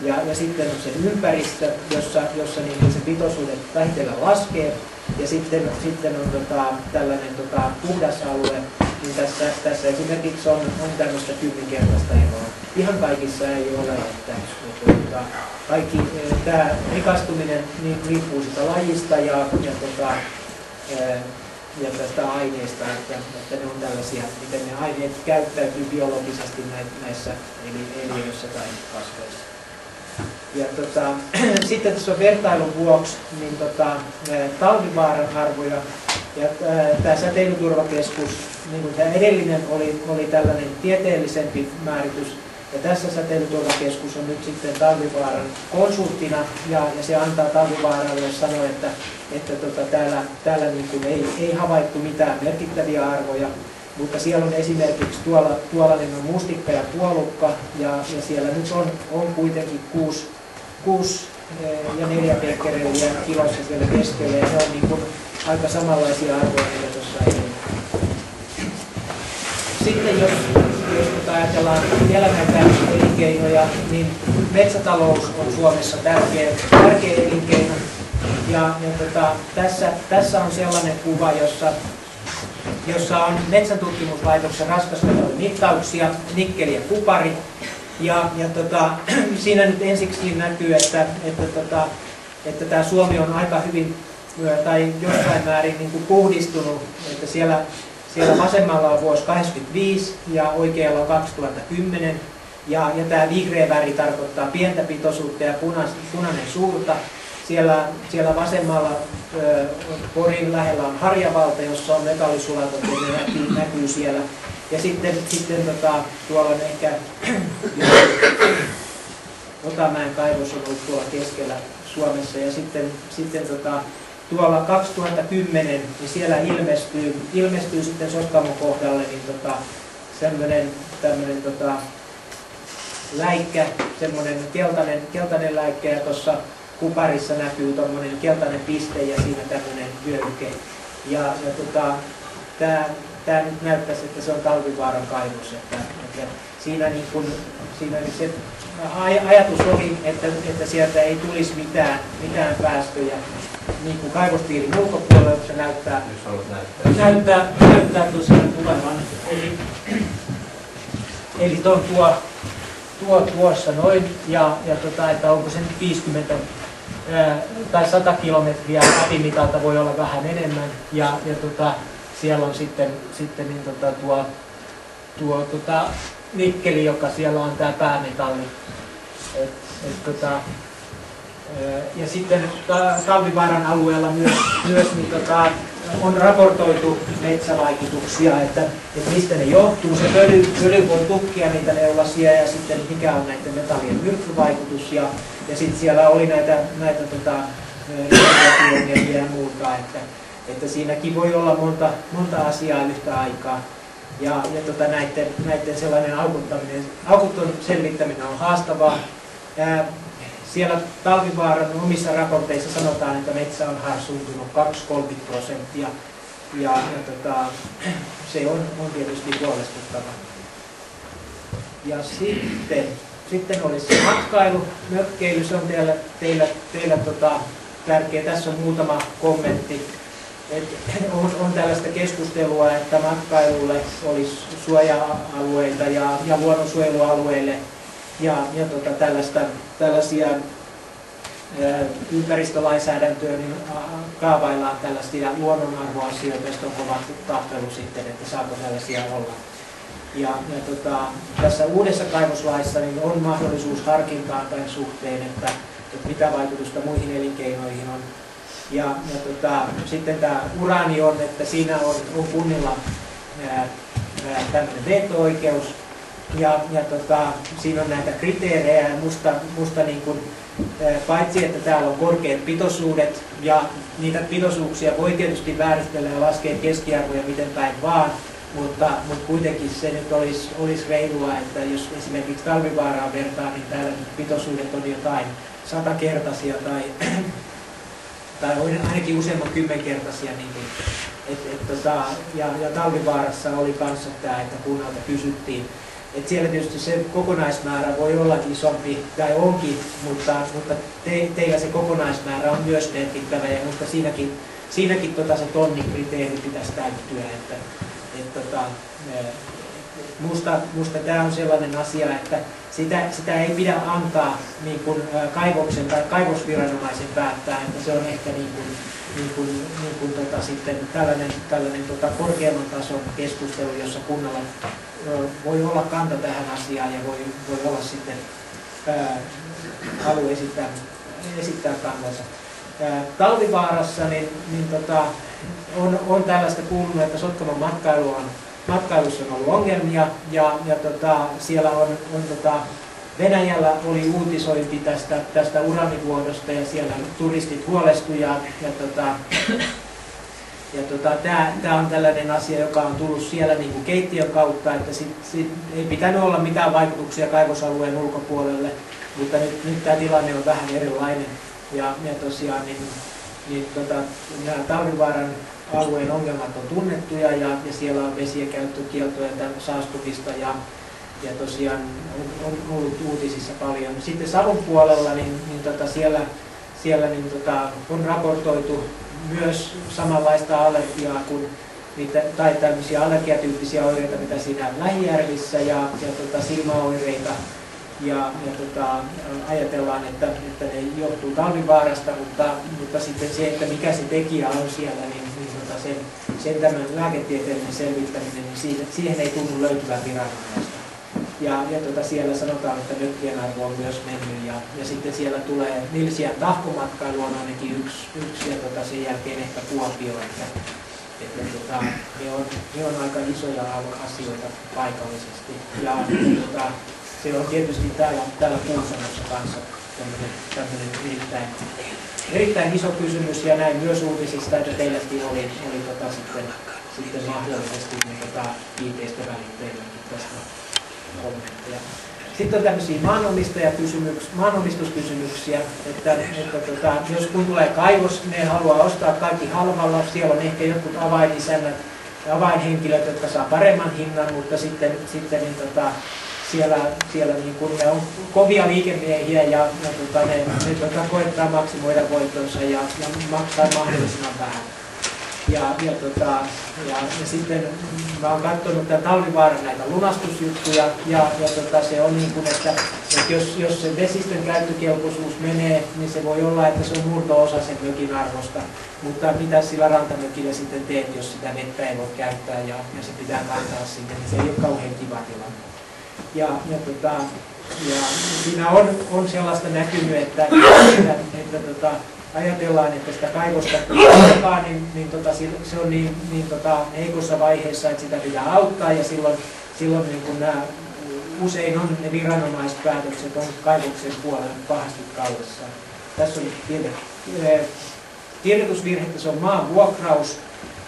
ja, ja sitten on se ympäristö, jossa, jossa niin se pitoisuudet vähitellen laskee, ja sitten, sitten on tota, tällainen tota, puhdas alue, niin tässä, tässä esimerkiksi on, on tämmöistä kymmenkertaista eroa. Ihan kaikissa ei ole, että, että, että kaikki tämä rikastuminen niin riippuu sitä lajista ja, ja tota, ja tästä aineesta, että, että ne on tällaisia, miten ne aineet käyttäytyy biologisesti näissä eliöissä tai kasveissa. Ja tota, sitten tässä on vertailun vuoksi niin tota, talvivaaran arvoja. Ja tämä säteilyturvakeskus, niin kuin tämä edellinen oli, oli tällainen tieteellisempi määritys, ja tässä säteilyturvakeskus on nyt sitten Talvivaaran konsulttina ja, ja se antaa Talvivaaralle sanoa, että, että tota, täällä, täällä niin kuin ei, ei havaittu mitään merkittäviä arvoja, mutta siellä on esimerkiksi tuolla, tuolla niin on mustikka ja puolukka ja, ja siellä nyt on, on kuitenkin kuusi, kuusi eh, ja neljä becquerelia kilossa siellä keskellä ja ne on niin kuin aika samanlaisia arvoja, mitä tuossa ei. Sitten jos jos ajatellaan elinkeinoja, niin metsätalous on Suomessa tärkeä, tärkeä elinkeino. Ja, ja tota, tässä, tässä on sellainen kuva, jossa, jossa on metsäntutkimuslaitoksen mittauksia, nikkeli ja kupari. Ja, ja tota, siinä nyt ensiksi näkyy, että, että, tota, että tämä Suomi on aika hyvin tai jossain määrin niin kuin puhdistunut, että siellä siellä vasemmalla on vuosi 85 ja oikealla on 2010. Ja, ja tämä vihreä väri tarkoittaa pientä pitoisuutta ja punas, punainen suurta. Siellä, siellä vasemmalla Porin lähellä on Harjavalta, jossa on metallisulatot ja ne näkyy, näkyy siellä. Ja sitten, sitten tota, tuolla on ehkä Otamäen kaivos on ollut tuolla keskellä Suomessa. Ja sitten, sitten tota, tuolla 2010, niin siellä ilmestyy, ilmestyy sitten Sotkamon kohdalle niin tota, semmoinen tämmöinen tota, läikkä, semmoinen keltainen, keltainen läikkä ja tuossa kuparissa näkyy tuommoinen keltainen piste ja siinä tämmöinen vyöhyke. Ja, ja tota, tämä nyt näyttäisi, että se on Talvivaaran kaivos. Että, että siinä, niin kun, siinä se ajatus oli, että, että sieltä ei tulisi mitään, mitään päästöjä niin kuin kaivospiirin ulkopuolelle, se näyttää, näyttää, näyttää tosiaan tulevan. Eli, eli tuo, tuo, tuo tuossa noin, ja, ja tota, että onko se nyt 50 ää, tai 100 kilometriä läpimitalta voi olla vähän enemmän, ja, ja tota, siellä on sitten, sitten niin tota, tuo, tuo tota, nikkeli, joka siellä on tämä päämetalli. Et, et, tota, ja sitten Talvivaaran alueella myös, myös niin tota, on raportoitu metsävaikutuksia, että, että mistä ne johtuu. Se pöly, pöly voi tukkia niitä neulasia ja sitten mikä on näiden metallien myrkkyvaikutus. Ja, ja sitten siellä oli näitä, näitä tota, ja muuta, että, että siinäkin voi olla monta, monta asiaa yhtä aikaa. Ja, ja tota, näiden, näiden sellainen aukuttaminen, aukutton selvittäminen on haastavaa. Ää, siellä Talvivaaran omissa raporteissa sanotaan, että metsä on harsuuntunut 2-30 prosenttia. Ja, ja tota, se on, on tietysti huolestuttava. Ja sitten, sitten olisi matkailu, mökkeily, se on teillä, teillä, teillä tota, tärkeä. Tässä on muutama kommentti. Et on, on tällaista keskustelua, että matkailulle olisi suoja-alueita ja, ja luonnonsuojelualueille ja, ja tota, tällaista, tällaisia ympäristölainsäädäntöä, niin kaavaillaan tällaisia luonnonarvoasioita, joista on kova tappelu sitten, että saako tällaisia olla. Ja, ja tota, tässä uudessa kaivoslaissa niin on mahdollisuus harkintaan tämän suhteen, että, että mitä vaikutusta muihin elinkeinoihin on. Ja, ja tota, sitten tämä uraani on, että siinä on, on kunnilla tämmöinen veto-oikeus, ja, ja tota, siinä on näitä kriteerejä, musta, musta niin kuin, paitsi että täällä on korkeat pitoisuudet, ja niitä pitoisuuksia voi tietysti vääristellä ja laskea keskiarvoja miten päin vaan, mutta, mutta kuitenkin se nyt olisi, olisi reilua, että jos esimerkiksi talvivaaraa vertaa, niin täällä pitoisuudet on jotain satakertaisia tai, tai ainakin useamman kymmenkertaisia. Niin kuin, et, et, tota, ja, ja talvivaarassa oli kanssa tämä, että kunnalta kysyttiin et siellä tietysti se kokonaismäärä voi olla isompi, tai onkin, mutta, mutta te, teillä se kokonaismäärä on myös merkittävä, ja mutta siinäkin, siinäkin tota se tonnin kriteeri pitäisi täyttyä. Että, et tota, musta, musta tämä on sellainen asia, että sitä, sitä ei pidä antaa niin kuin kaivoksen tai kaivosviranomaisen päättää, että se on ehkä niin kuin, niin kuin, niin kuin tota sitten tällainen, tällainen tota korkeamman tason keskustelu, jossa kunnalla voi olla kanta tähän asiaan ja voi, voi olla sitten halu esittää, esittää kantansa. Talvivaarassa niin, niin tota, on, on tällaista kuulunut, että Sotkamon matkailu on, matkailussa on ollut ongelmia ja, ja tota, siellä on, on tota, Venäjällä oli uutisointi tästä, tästä uranivuodosta ja siellä turistit huolestuivat ja, ja tota, ja tota, tämä on tällainen asia, joka on tullut siellä niin kuin keittiön kautta, että sit, sit ei pitänyt olla mitään vaikutuksia kaivosalueen ulkopuolelle, mutta nyt, nyt tämä tilanne on vähän erilainen. Ja, ja tosiaan niin, niin tota, nämä Talvivaaran alueen ongelmat on tunnettuja ja, ja siellä on vesien käyttökieltoja saastumista ja, ja tosiaan on, on ollut uutisissa paljon. Sitten Savon puolella niin, niin tota siellä, siellä niin tota, on raportoitu myös samanlaista allergiaa kuin tai tämmöisiä allergiatyyppisiä oireita, mitä siinä lähijärvissä ja, ja tota, silmäoireita. Ja, ja tota, ajatellaan, että, että ne johtuu talvivaarasta, mutta, mutta sitten se, että mikä se tekijä on siellä, niin, sen, sen tämän lääketieteellinen selvittäminen, niin siihen, siihen ei tunnu löytyvän viranomaista. Ja, ja tota, siellä sanotaan, että mökkien arvo on myös mennyt ja, ja sitten siellä tulee Nilsiän tahkomatkailu on ainakin yksi, yksi ja tota, sen jälkeen ehkä Kuopio, että, että tota, ne, on, ne on aika isoja asioita paikallisesti. Ja tota, se on tietysti täällä, täällä Kuusamossa kanssa tämmöinen erittäin, erittäin iso kysymys ja näin myös uutisista, että teilläkin oli, oli tota, sitten, sitten mahdollisesti niin, tota, kiinteistövälitteilläkin tästä kommentteja. Sitten on tämmöisiä maanomistajakysymyksiä, maanomistuskysymyksiä, että, että tota, jos kun tulee kaivos, ne haluaa ostaa kaikki halvalla, siellä on ehkä jotkut avainisännät, avainhenkilöt, jotka saa paremman hinnan, mutta sitten, sitten niin tota, siellä, siellä niin kun ne on kovia liikemiehiä ja, ja tota, ne, ne tota, koettaa maksimoida voittonsa ja, ja maksaa mahdollisimman vähän. Ja, ja, tota, ja, ja sitten mä oon katsonut tämän talvivaaran näitä lunastusjuttuja ja, ja tota, se on niin kuin, että, että jos, jos se vesistön käyttökelpoisuus menee, niin se voi olla, että se on murto-osa sen mökin arvosta. Mutta mitä sillä rantamökillä sitten teet, jos sitä vettä ei voi käyttää ja, ja se pitää kantaa sinne, niin se ei ole kauhean kiva tilanne. Ja, ja, tota, ja siinä on, on sellaista näkynyt, että, että, että, tota, ajatellaan, että sitä kaivosta alkaa, niin, niin tota, se on niin, niin tota, heikossa vaiheessa, että sitä pitää auttaa ja silloin, silloin niin kun nämä, usein on ne viranomaispäätökset on kaivoksen puolella pahasti kallessa. Tässä on tiedotusvirhettä, se on maan vuokraus,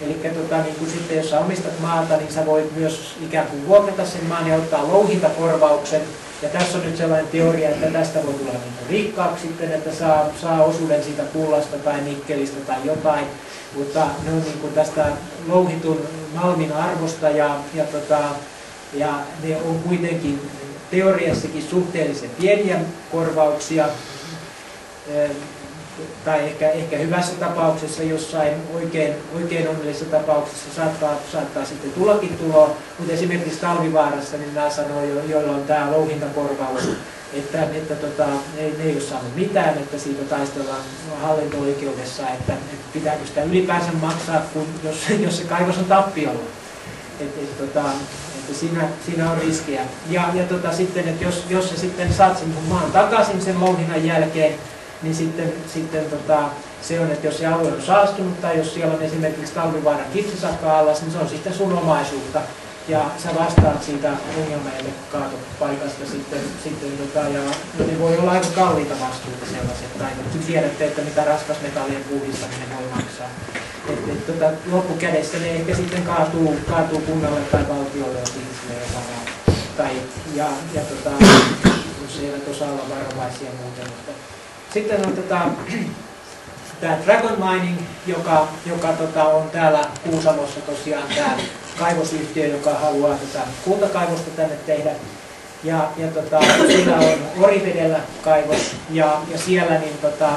Eli tota, niin kun sitten jos sä omistat maata, niin sä voit myös ikään kuin vuokrata sen maan ja ottaa louhintakorvauksen. Ja tässä on nyt sellainen teoria, että tästä voi tulla niin rikkaaksi sitten, että saa, saa osuuden siitä pullasta tai nikkelistä tai jotain. Mutta ne on niin kuin tästä louhitun malmin arvosta ja, ja, tota, ja ne on kuitenkin teoriassakin suhteellisen pieniä korvauksia tai ehkä, ehkä hyvässä tapauksessa jossain oikein, oikein onnellisessa tapauksessa saattaa, saattaa sitten tullakin tuloa, mutta esimerkiksi talvivaarassa niin nämä sanoo, jo, joilla on tämä louhintakorvaus, että, että tota, ne, ne ei ole saanut mitään, että siitä taistellaan hallinto-oikeudessa, että, että pitääkö sitä ylipäänsä maksaa, kun, jos, jos se kaivos on tappiolla. Et, et, tota, että siinä, siinä on riskejä. Ja, ja tota, sitten, että jos, jos sä sitten saat sen maan takaisin sen louhinnan jälkeen, niin sitten, sitten tota, se on, että jos se alue on saastunut tai jos siellä on esimerkiksi talvivaaran kipsisakka allas, niin se on sitten sun omaisuutta. Ja sä vastaat siitä ongelmeille kaatopaikasta sitten, sitten tota, ja ne voi olla aika kalliita vastuuta sellaiset. Tai tiedätte, että mitä raskasmetallien puhdistaminen voi maksaa. Et, et, tota, loppukädessä ne ehkä sitten kaatuu, kaatuu kunnalle tai valtiolle. Tai, ja, ja tota, jos eivät osaa olla varovaisia muuten. Mutta sitten on tota, tämä Dragon Mining, joka, joka tota, on täällä Kuusamossa tosiaan tämä kaivosyhtiö, joka haluaa tätä kultakaivosta tänne tehdä. Ja, ja tota, siinä on Orivedellä kaivos ja, ja siellä niin tota,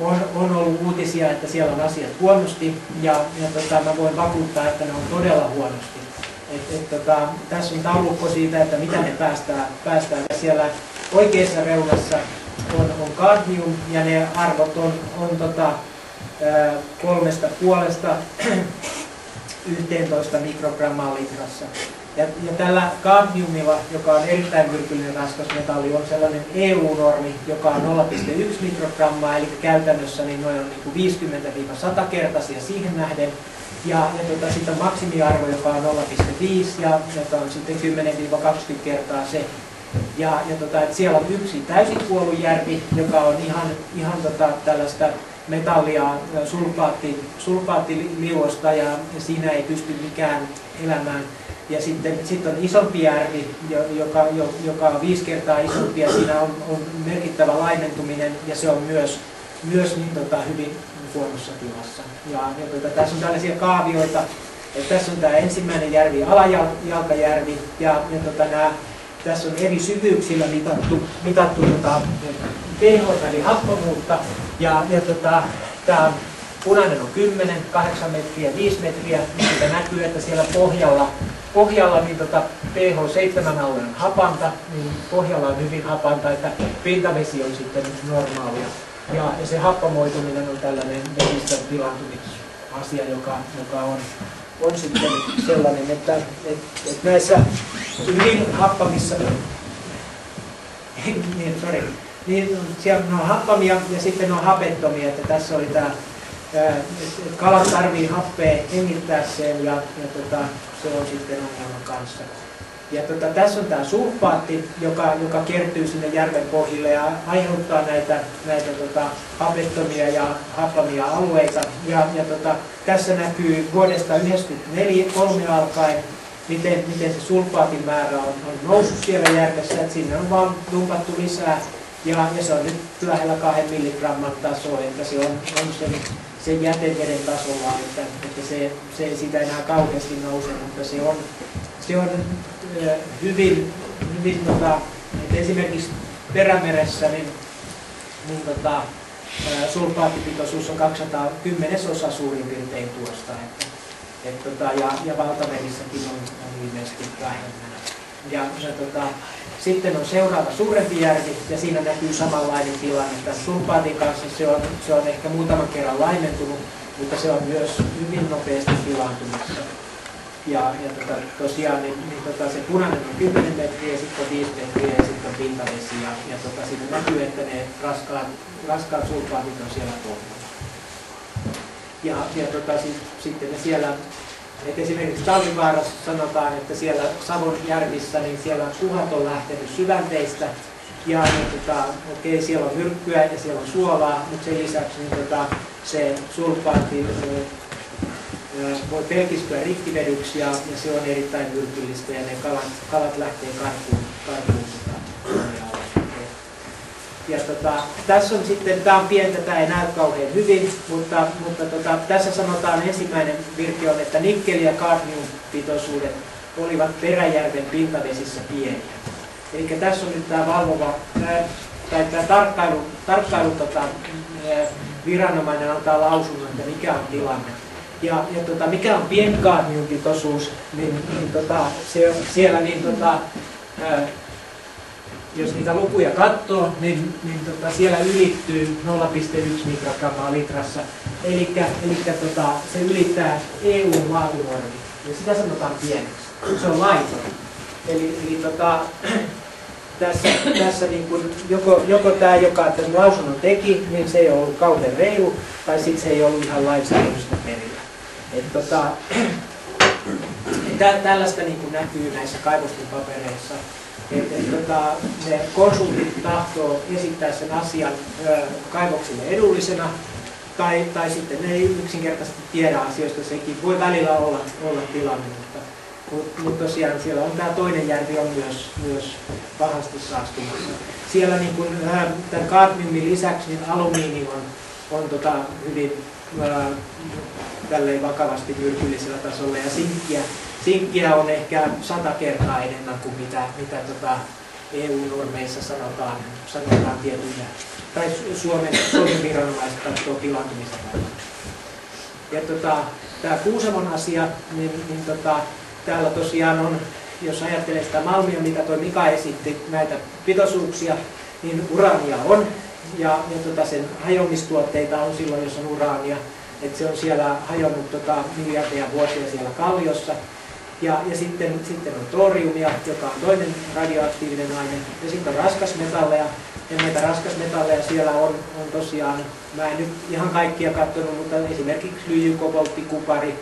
on, on ollut uutisia, että siellä on asiat huonosti ja, ja tota, mä voin vakuuttaa, että ne on todella huonosti. Et, et, tota, tässä on taulukko siitä, että mitä ne päästää, päästää. Ja siellä oikeassa reunassa on, on kadmium ja ne arvot on, on tota, kolmesta puolesta 11 mikrogrammaa litrassa. Ja, ja tällä kadmiumilla, joka on erittäin myrkyllinen raskasmetalli, on sellainen EU-normi, joka on 0,1 mikrogrammaa, eli käytännössä niin noin on niin 50-100 kertaisia siihen nähden. Ja, ja tota, sitten maksimiarvo, joka on 0,5 ja jota on sitten 10-20 kertaa se, ja, ja tota, että siellä on yksi täysin kuollut järvi, joka on ihan, ihan tota, tällaista metallia, sulfaatti, sulfaattiliuosta ja, siinä ei pysty mikään elämään. Ja sitten, sitten on isompi järvi, joka, joka on viisi kertaa isompi ja siinä on, on merkittävä laimentuminen ja se on myös, myös niin, tota, hyvin huonossa tilassa. Ja, ja tota, tässä on tällaisia kaavioita, että tässä on tämä ensimmäinen järvi, Alajalkajärvi ja, ja tota, nämä tässä on eri syvyyksillä mitattu, mitattu tota, pH eli happomuutta. Ja, ja tota, tämä punainen on 10, 8 metriä, 5 metriä. Siitä näkyy, että siellä pohjalla, pohjalla niin tota, pH 7 alle on hapanta, niin pohjalla on hyvin hapanta, että pintavesi on sitten normaalia. Ja, ja se happamoituminen on tällainen vesistön pilantumisasia, joka, joka on on sitten sellainen, että, että, että näissä hyvin happamissa, niin, sorry, niin siellä on happamia ja sitten on hapettomia, että tässä oli tämä, että kalat tarvii happea hengittääkseen ja, ja tota, se on sitten ongelma kanssa. Ja tota, tässä on tämä sulfaatti, joka, joka kertyy sinne järven pohjille ja aiheuttaa näitä, näitä tota, hapettomia ja happamia alueita. Ja, ja tota, tässä näkyy vuodesta 1993 alkaen, miten, miten se sulfaatin määrä on, on noussut siellä järvessä, että sinne on vaan dumpattu lisää. Ja, ja se on nyt lähellä 2 milligramman tasoa, että se on, on sen, sen jäteveden tasolla, että, että se, se ei sitä enää kauheasti nouse, mutta se on, se on hyvin, hyvin tota, että esimerkiksi Perämeressä niin, niin tota, sulfaattipitoisuus on 210 osa suurin piirtein tuosta. Että, et, tota, ja, ja valtamerissäkin on, on ilmeisesti vähemmän. Ja, ja tota, sitten on seuraava suurempi järvi ja siinä näkyy samanlainen tilanne. Tämän sulfaatin kanssa se on, se on ehkä muutaman kerran laimentunut, mutta se on myös hyvin nopeasti pilaantumassa. Ja, ja tota, tosiaan niin, niin tota, se punainen on 10 metriä, sitten on 5 metriä ja sitten on pintavesi. Ja, ja tota, siinä näkyy, että ne raskaat, raskaat sulfaatit on siellä pohjalla. Ja, ja tota, siis, sitten ne siellä, että esimerkiksi Talvivaarassa sanotaan, että siellä Savon järvissä, niin siellä kuhat on lähtenyt syvänteistä, ja niin, tota, okei, siellä on myrkkyä ja siellä on suolaa, mutta sen lisäksi niin, tota, se sulfaatti voi pelkistyä rikkivedyksi ja, ja se on erittäin myrkyllistä ja ne kalat, kalat lähtee karkuun, karkuun tota, ja tota, tässä on sitten, tämä on pientä, tämä ei näy kauhean hyvin, mutta, mutta tota, tässä sanotaan ensimmäinen virke on, että nikkeli- ja kadmiumpitoisuudet olivat Peräjärven pintavesissä pieniä. Eli tässä on nyt tämä valvova, tai tämä tarkkailu, tarkkailu tota, viranomainen antaa lausunnon, että mikä on tilanne. Ja, ja tota, mikä on pienkaadmiumpitoisuus, niin, niin tota, se, siellä niin tota, ää, jos niitä lukuja katsoo, niin, niin tota, siellä ylittyy 0,1 mikrogrammaa litrassa. Eli tota, se ylittää EU-laatunormi, ja sitä sanotaan pieneksi. Se on laiton. Eli, eli tota, tässä, tässä niin kuin joko, joko tämä, joka tämän lausunnon teki, niin se ei ollut kauhean reilu, tai sitten se ei ollut ihan lainsäädännöstä perillä. Et tota, tä, tällaista niin näkyy näissä kaivosten papereissa. Et, et, tota, ne konsultit tahtoo esittää sen asian ö, kaivoksille edullisena, tai, tai sitten ne ei yksinkertaisesti tiedä asioista, sekin voi välillä olla, olla tilanne, mutta mutta mut tosiaan siellä on tämä toinen järvi on myös, myös pahasti saastumassa. Siellä niin kun, tämän kadmiumin lisäksi niin alumiini on, on tota hyvin äh, tälleen vakavasti myrkyllisellä tasolla ja sinkkiä, sinkkiä on ehkä sata kertaa enemmän kuin mitä, mitä tota EU-normeissa sanotaan, sanotaan tietyillä, tai Suomen, Suomen viranomaiset katsoo pilantumista. Ja tota, tämä Kuusamon asia, niin, niin tota, täällä tosiaan on, jos ajattelee sitä malmia, mitä tuo Mika esitti, näitä pitoisuuksia, niin uraania on. Ja, ja tota sen hajoamistuotteita on silloin, jos on uraania. Että se on siellä hajonnut tota, miljardeja vuosia siellä kalliossa. Ja, ja sitten, sitten on toriumia, joka on toinen radioaktiivinen aine. Ja sitten on raskasmetalleja. Ja näitä raskasmetalleja siellä on, on tosiaan, mä en nyt ihan kaikkia katsonut, mutta esimerkiksi lyijy, koboltti, kupari,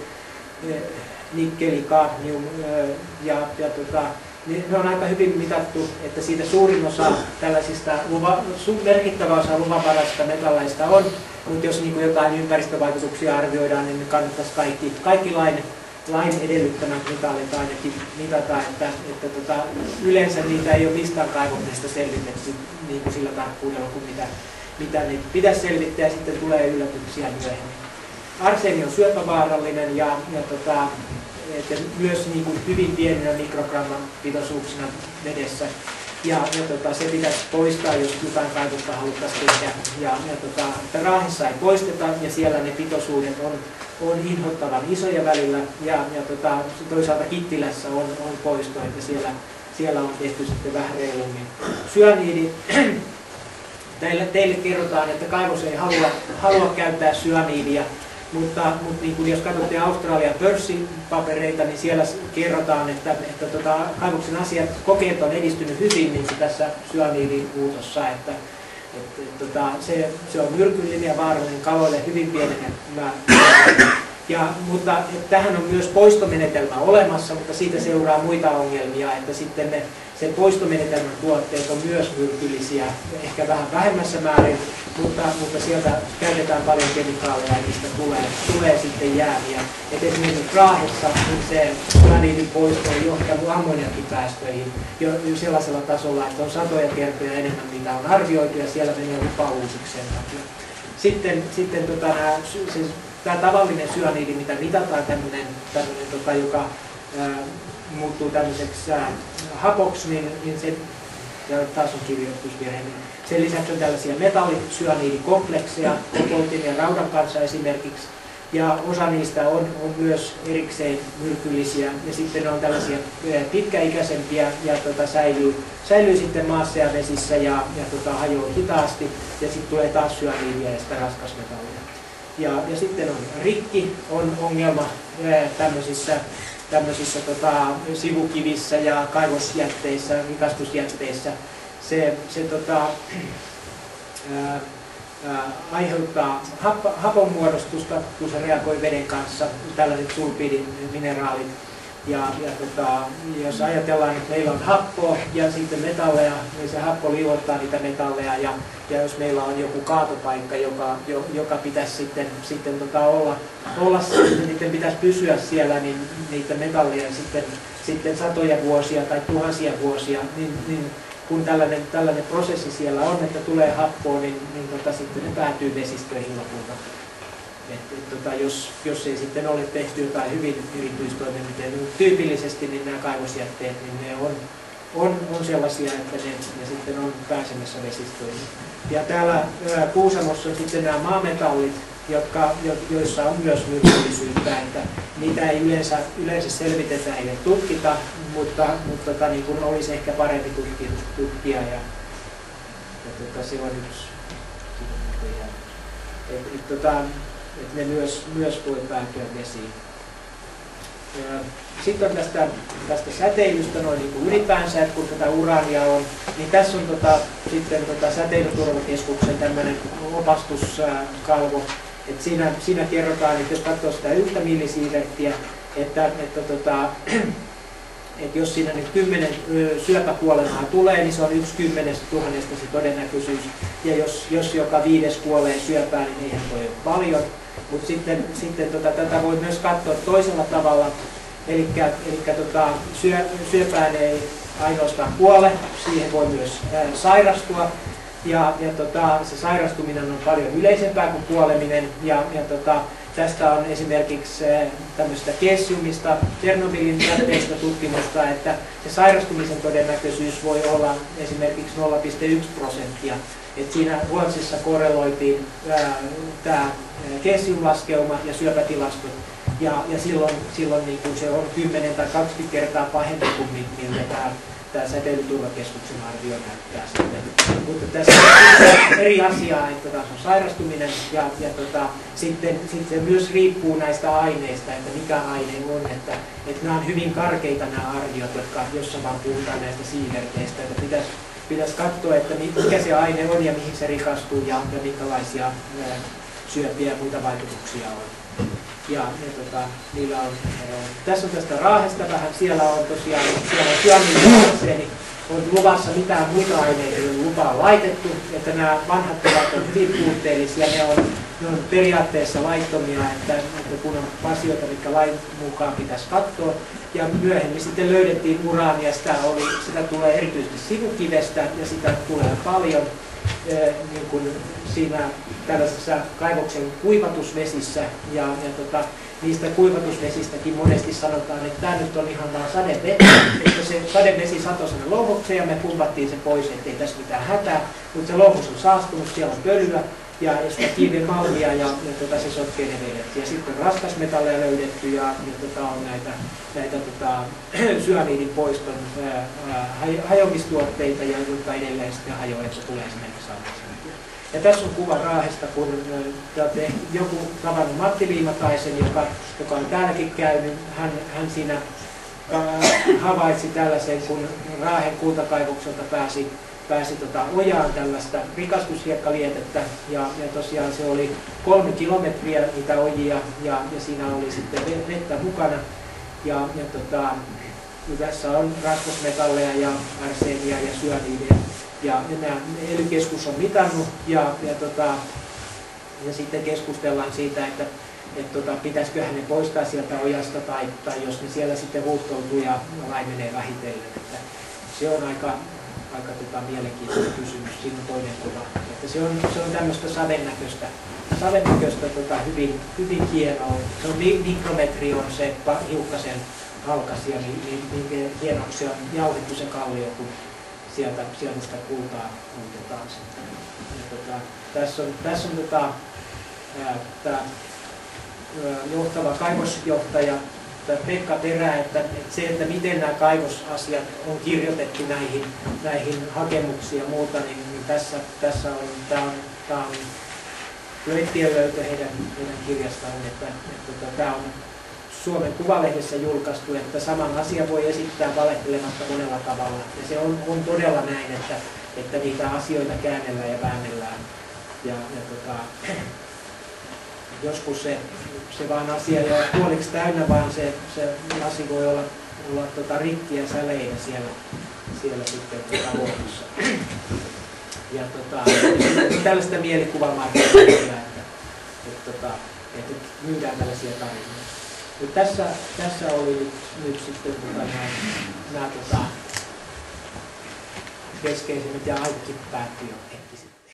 nikkeli, kadmium ja, ja tota, niin ne on aika hyvin mitattu, että siitä suurin osa tällaisista luva, merkittävä osa luvanvaraisista metalleista on, mutta jos niin jotain ympäristövaikutuksia arvioidaan, niin kannattaisi kaikki, kaikki lain, lain edellyttämät metallit ainakin mitata, että, että tota, yleensä niitä ei ole mistään kaivoksesta selvitetty niin kuin sillä tarkkuudella kuin mitä, mitä niitä pitäisi selvittää ja sitten tulee yllätyksiä myöhemmin. Arseeni on syöpävaarallinen ja, ja tota, että myös niin kuin hyvin pieninä mikrogramman pitoisuuksina vedessä. Ja, ja tota, se pitäisi poistaa, jos jotain kaivosta haluttaisiin tehdä. Ja, ja tota, Raahissa ei poisteta ja siellä ne pitoisuudet on, on inhottavan isoja välillä. Ja, ja tota, toisaalta Kittilässä on, on poisto, että siellä, siellä on tehty sitten vähän reilummin. Syöniidi, teille, teille kerrotaan, että kaivos ei halua, halua käyttää syöniidia mutta, mutta niin kuin jos katsotte Australian pörssipapereita, niin siellä kerrotaan, että, että tota, kaivoksen asiat, kokeet on edistynyt hyvin niin kuin tässä syaniidin uutossa, että, että, että tota, se, se on myrkyllinen ja vaarallinen kaloille hyvin pienen ja, mutta tähän on myös poistomenetelmä olemassa, mutta siitä seuraa muita ongelmia, että sitten ne sen poistomenetelmän tuotteet on myös myrkyllisiä, ehkä vähän vähemmässä määrin, mutta, mutta sieltä käytetään paljon kemikaaleja ja niistä tulee, tulee sitten jääviä. Et esimerkiksi Raahessa niin se graniitin poisto on johtanut ammoniakkipäästöihin jo, sellaisella tasolla, että on satoja kertoja enemmän mitä on arvioitu ja siellä menee lupa uusikseen. Sitten, sitten tota, nää, se, tämä tavallinen syaniidi, mitä mitataan, tämmöinen, tämmöinen tota, joka muuttuu tämmöiseksi hapoksi, niin, niin se, ja taas on niin sen lisäksi on tällaisia metallisyaniidikomplekseja, koboltin ja raudan kanssa esimerkiksi, ja osa niistä on, on myös erikseen myrkyllisiä, ja sitten ne on tällaisia pitkäikäisempiä ja tota, säilyy, säilyy sitten maassa ja vesissä ja, ja tota, hajoaa hitaasti, ja sitten tulee taas syaniidia ja sitä raskasmetallia. Ja, ja sitten on rikki, on ongelma tämmöisissä tämmöisissä tota, sivukivissä ja kaivosjätteissä, rikastusjätteissä. Se, se tota, ää, ää, aiheuttaa hap, haponmuodostusta, kun se reagoi veden kanssa, tällaiset sulfidin mineraalit ja, ja tota, jos ajatellaan, että meillä on happoa ja sitten metalleja, niin se happo liuottaa niitä metalleja. Ja, ja jos meillä on joku kaatopaikka, joka, jo, joka pitäisi sitten, sitten tota olla, olla niiden pitäisi pysyä siellä, niin niitä metalleja sitten, sitten satoja vuosia tai tuhansia vuosia, niin, niin kun tällainen, tällainen prosessi siellä on, että tulee happoa, niin, niin tota, sitten ne päätyy vesistöihin lopulta. Et, et, tota, jos, jos ei sitten ole tehty jotain hyvin erityistoimenpiteitä, mutta tyypillisesti niin nämä kaivosjätteet, niin ne on, on, on sellaisia, että ne, ne sitten on pääsemässä vesistöihin. Ja täällä ää, Kuusamossa on sitten nämä maametallit, jotka, jo, joissa on myös myrkyllisyyttä, että niitä ei yleensä, yleensä selvitetä eikä tutkita, mutta, mutta tota, niin kuin olisi ehkä parempi tutkia, tutkia ja, ja tota, se on yksi. Et, et, tota, että ne myös, myös voi päätyä vesiin. Sitten on tästä, tästä säteilystä noin niin kuin ylipäänsä, että kun tätä uraania on, niin tässä on tota, sitten tota säteilyturvakeskuksen tämmöinen opastuskalvo, että siinä, siinä kerrotaan, että jos katsoo sitä yhtä millisiiverttiä, että, että tota, että jos siinä nyt kymmenen syöpäkuolemaa tulee, niin se on yksi kymmenestä tuhannesta se todennäköisyys. Ja jos, jos joka viides kuolee syöpään, niin eihän voi paljon. Mutta sitten, sitten tota, tätä voi myös katsoa toisella tavalla. Eli tota, syö, syöpään ei ainoastaan kuole, siihen voi myös ää, sairastua. Ja, ja tota, se sairastuminen on paljon yleisempää kuin kuoleminen. Ja, ja tota, Tästä on esimerkiksi tämmöistä kesiumista, Tchernobylin jätteistä tutkimusta, että se sairastumisen todennäköisyys voi olla esimerkiksi 0,1 prosenttia. Et siinä Ruotsissa korreloitiin tämä kesiumlaskeuma ja syöpätilastot. Ja, ja silloin, silloin niin kuin se on 10 tai 20 kertaa pahempi kuin miltä tämä tämä säteilyturvakeskuksen arvio näyttää sitten. Mutta tässä on eri asiaa, että taas on sairastuminen ja, ja tota, sitten, sitten se myös riippuu näistä aineista, että mikä aine on. Että, että nämä on hyvin karkeita nämä arviot, jotka jossa vaan puhutaan näistä siiverteistä, että pitäisi pitäisi katsoa, että mikä se aine on ja mihin se rikastuu ja, ja minkälaisia syöpiä ja muita vaikutuksia on. Ja, ja tota, niillä on, ää, tässä on tästä Raahesta vähän, siellä on tosiaan, siellä on syöminen on luvassa mitään muita aineita, ei ole lupaa laitettu, että nämä vanhat ovat hyvin puutteellisia, ne on, ne on periaatteessa laittomia, että, että kun on asioita, mitkä lain mukaan pitäisi katsoa, ja myöhemmin sitten löydettiin uraania, sitä, oli, sitä tulee erityisesti sivukivestä ja sitä tulee paljon, niin kuin siinä tällaisessa kaivoksen kuivatusvesissä. Ja, ja tota, niistä kuivatusvesistäkin monesti sanotaan, että tämä nyt on ihan vaan sadevesi, että se sadevesi satoi sinne louhokseen ja me pumpattiin se pois, ettei tässä mitään hätää, mutta se louhos on saastunut, siellä on pölyä ja, sitä kivimalmia ja, ja tota, se sotkee ne vedet. Ja sitten raskasmetalleja löydetty ja, ja tota, on näitä, näitä tota, syöniidin poiston ää, hajoamistuotteita, ja, jotka edelleen sitten hajoaa, että se tulee sinne saavassa. Ja tässä on kuva Raahesta, kun te joku tavannut Matti Liimataisen, joka, joka on täälläkin käynyt. Hän, hän siinä havaitsi tällaisen, kun Raahen kultakaivokselta pääsi, pääsi tota ojaan tällaista rikastushiekkaliettä. Ja, ja tosiaan se oli kolme kilometriä niitä ojia ja, ja siinä oli sitten vettä mukana. Ja, ja tota, tässä on raskasmetalleja ja arseenia ja syöniideja ja nämä ely on mitannut ja, ja, tota, ja sitten keskustellaan siitä, että et tota, pitäisikö hänen poistaa sieltä ojasta tai, tai jos ne siellä sitten huuhtoutuu ja laimenee vähitellen. Että se on aika, aika tota, mielenkiintoinen kysymys. Siinä on toinen kuva. Että se on, se on tämmöistä sadenäköistä, sadenäköistä tota, hyvin, hyvin hienoa. Se on mikrometri on se hiukkasen halkasia, niin, niin, niin hienoksi on jauhettu se kallio, kun sieltä, sitä kultaa muutetaan sitten. Tota, tässä on, tässä on tota, ää, tämä johtava kaivosjohtaja Pekka Terä, että, että se, että miten nämä kaivosasiat on kirjoitettu näihin, näihin hakemuksiin ja muuta, niin, niin tässä, tässä on, tämä on, tämä on löyttiön löytö heidän, heidän kirjastaan, että, että, että tämä on Suomen Kuvalehdessä julkaistu, että saman asian voi esittää valehtelematta monella tavalla. Ja se on, on todella näin, että, että niitä asioita käännellään ja väännellään. Ja, ja tota, joskus se, se vaan asia ei ole puoliksi täynnä, vaan se, se lasi voi olla, olla tota rikki ja siellä, siellä sitten tota luonnossa. Ja tota, tällaista mielikuvamarkkinointia, että, että, että, että myydään tällaisia tarinoita. Mutta tässä, tässä oli nyt, nyt sitten tota, nämä, nämä tota, keskeisimmät ja Aukki päätti jo.